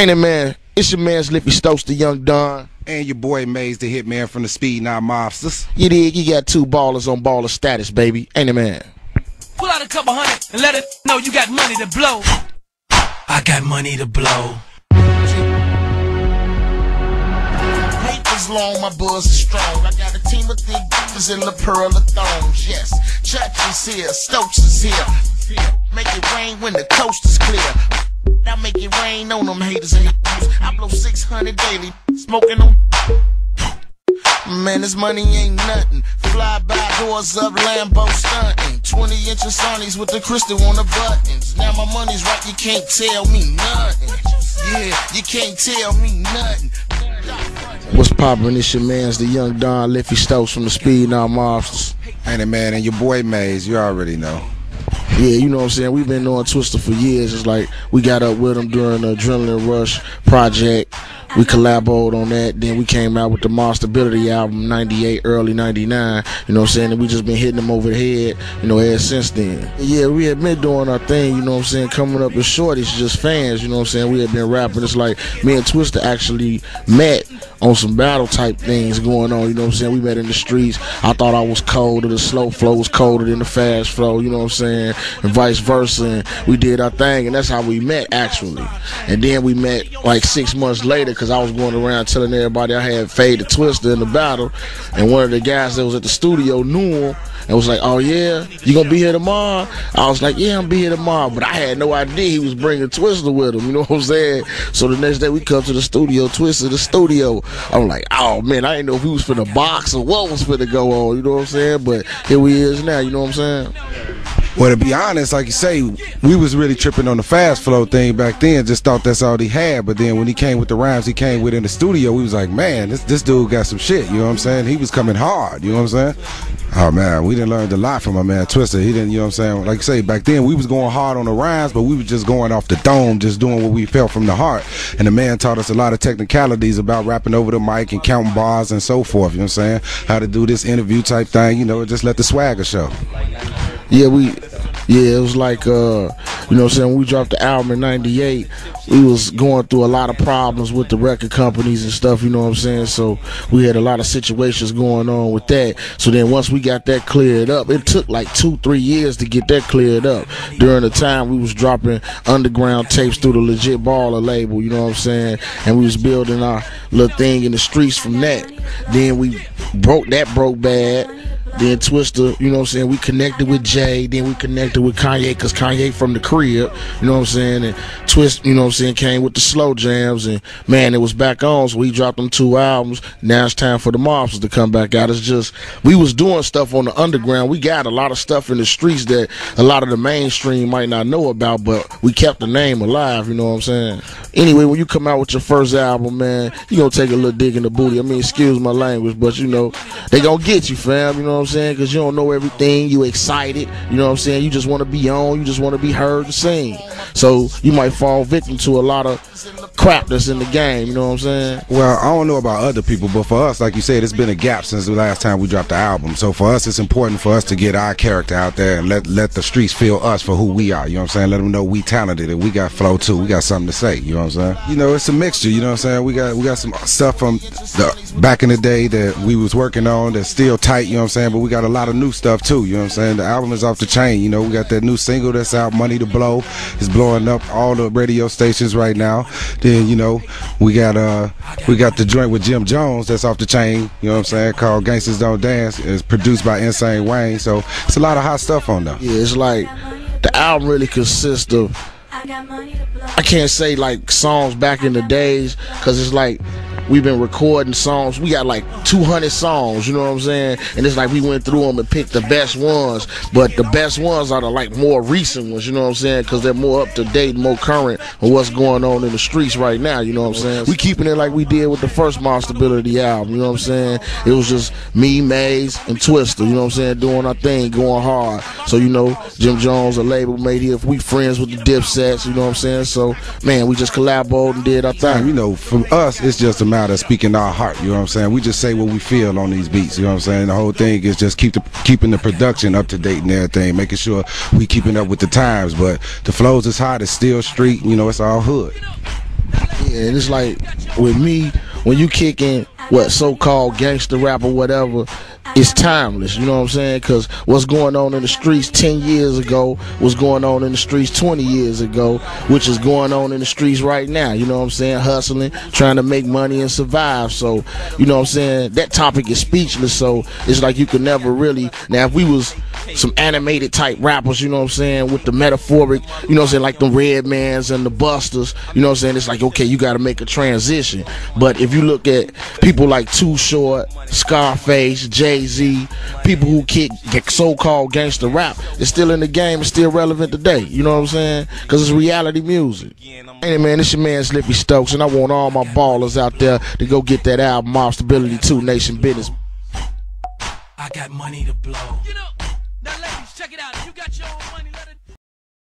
Ain't it, man? It's your man's Lippy Stokes, the young Don. And your boy Maze, the hitman from the Speedknot Mobstaz. You dig? You got two ballers on baller status, baby. Ain't it, man? Pull out a couple hundred and let it know you got money to blow. I got money to blow. Papers long, my buzz is strong. I got a team of thick bitches in the pearl of thorns. Yes, Church is here, Stokes is here. Make it rain when the coast is clear. I make it rain on them haters in the. I blow 600 daily, smoking them. Man, this money ain't nothing. Fly by doors of Lambo stunting. 20 inches Sonny's with the crystal on the buttons. Now my money's right, you can't tell me nothing. Yeah, you can't tell me nothing. What's poppin'? It's your man's the young Don Liffy Stokes from the Speedknot Mobstaz. Ain't it, man? And your boy Maze, you already know. Yeah, you know what I'm saying? We've been knowing Twista for years. It's like we got up with him during the Adrenaline Rush project. We collaborated on that. Then we came out with the Mobstability album 98, early 99. You know what I'm saying? And we just been hitting them over the head, you know, ever since then. Yeah, we had been doing our thing, you know what I'm saying? Coming up as shorties, just fans, you know what I'm saying? We had been rapping. It's like me and Twista actually met on some battle type things going on, you know what I'm saying? We met in the streets. I thought I was colder, the slow flow was colder than the fast flow, you know what I'm saying? And vice versa. And we did our thing, and that's how we met actually. And then we met like six months later because I was going around telling everybody I had Fade the Twista in the battle. And one of the guys that was at the studio knew him and was like, "Oh yeah, you gonna be here tomorrow?" I was like, "Yeah, I'm be here tomorrow," but I had no idea he was bringing Twista with him. You know what I'm saying? So the next day we come to the studio, Twista the studio. I'm like, "Oh man, I didn't know if he was for the box or what was for to go on." You know what I'm saying? But here we is now. You know what I'm saying? Well, to be honest, like you say, we was really tripping on the fast flow thing back then. Just thought that's all he had. But then when he came with the rhymes, he came with in the studio. We was like, man, this this dude got some shit. You know what I'm saying? He was coming hard. You know what I'm saying? Oh man, we didn't learn a lot from my man Twista. He didn't, you know what I'm saying? Like you say, back then we was going hard on the rhymes, but we was just going off the dome, just doing what we felt from the heart. And the man taught us a lot of technicalities about rapping over the mic and counting bars and so forth. You know what I'm saying? How to do this interview type thing. You know, just let the swagger show. Yeah, we yeah, it was like uh you know what I'm saying, we dropped the album in ninety eight, we was going through a lot of problems with the record companies and stuff, you know what I'm saying? So we had a lot of situations going on with that. So then once we got that cleared up, it took like two, three years to get that cleared up. During the time we was dropping underground tapes through the legit baller label, you know what I'm saying? And we was building our little thing in the streets from that. Then we broke that broke bad. Then Twista, you know what I'm saying? We connected with Jay. Then we connected with Kanye because Kanye from the crib, you know what I'm saying? And Twist, you know what I'm saying, came with the Slow Jamz. And man, it was back on. So we dropped them two albums. Now it's time for the mobsters to come back out. It's just, we was doing stuff on the underground. We got a lot of stuff in the streets that a lot of the mainstream might not know about, but we kept the name alive, you know what I'm saying? Anyway, when you come out with your first album, man, you gonna take a little dig in the booty. I mean, excuse my language, but you know, they gonna get you, fam, you know what I'm saying? Because you don't know everything. You excited, you know what I'm saying? You just want to be on. You just want to be heard and sing. So you might fall victim to a lot of crap that's in the game, you know what I'm saying? Well, I don't know about other people, but for us, like you said, it's been a gap since the last time we dropped the album. So for us, it's important for us to get our character out there and let let the streets feel us for who we are. You know what I'm saying? Let them know we talented and we got flow too. We got something to say. You know what I'm saying? You know, it's a mixture. You know what I'm saying? We got we got some stuff from the back in the day that we was working on that's still tight. You know what I'm saying? But we got a lot of new stuff too. You know what I'm saying? The album is off the chain. You know, we got that new single that's out, "Money to Blow." It's blowing up all the radio stations right now. Then you know, we got uh we got the joint with Jim Jones that's off the chain. You know what I'm saying? Called "Gangsters Don't Dance." It's produced by Insane Wayne. So it's a lot of hot stuff on there. Yeah, it's like the album really consists of I can't say like songs back in the days because it's like we've been recording songs. We got like 200 songs, you know what I'm saying? And it's like we went through them and picked the best ones. But the best ones are the like more recent ones, you know what I'm saying? Because they're more up to date, more current on what's going on in the streets right now, you know what I'm saying? We keeping it like we did with the first Mobstability album, you know what I'm saying? It was just me, Maze, and Twista, you know what I'm saying? Doing our thing, going hard. So, you know, Jim Jones, a label mate here. We friends with the Dipsets, you know what I'm saying? So, man, we just collaborated and did our thing. You know, from us, it's just a matter of speaking our heart. You know what I'm saying? We just say what we feel on these beats. You know what I'm saying? The whole thing is just keep the keeping the production up to date and everything, making sure we keeping up with the times. But the flows is hot. It's still street. You know, it's all hood. Yeah, and it's like with me, when you kicking what so-called gangster rap or whatever, is timeless. You know what I'm saying? Because what's going on in the streets 10 years ago was going on in the streets 20 years ago, which is going on in the streets right now. You know what I'm saying? Hustling, trying to make money and survive. So, you know what I'm saying? That topic is speechless. So it's like you could never really. Now, if we was some animated type rappers, you know what I'm saying, with the metaphoric, you know what I'm saying, like the Redmans and the Busters, you know what I'm saying? It's like, okay, you got to make a transition. But if you look at people like Too Short, Scarface, Jay Z, people who kick so called gangster rap, it's still in the game, it's still relevant today, you know what I'm saying? Because it's reality music. Hey man, this your man Slippy Stokes, and I want all my ballers out there to go get that album off Stability 2 Nation Business. I got money to blow. Now ladies, check it out. You got your own money.